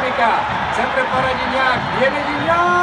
polemica, sempre para Gignac, viene Gignac!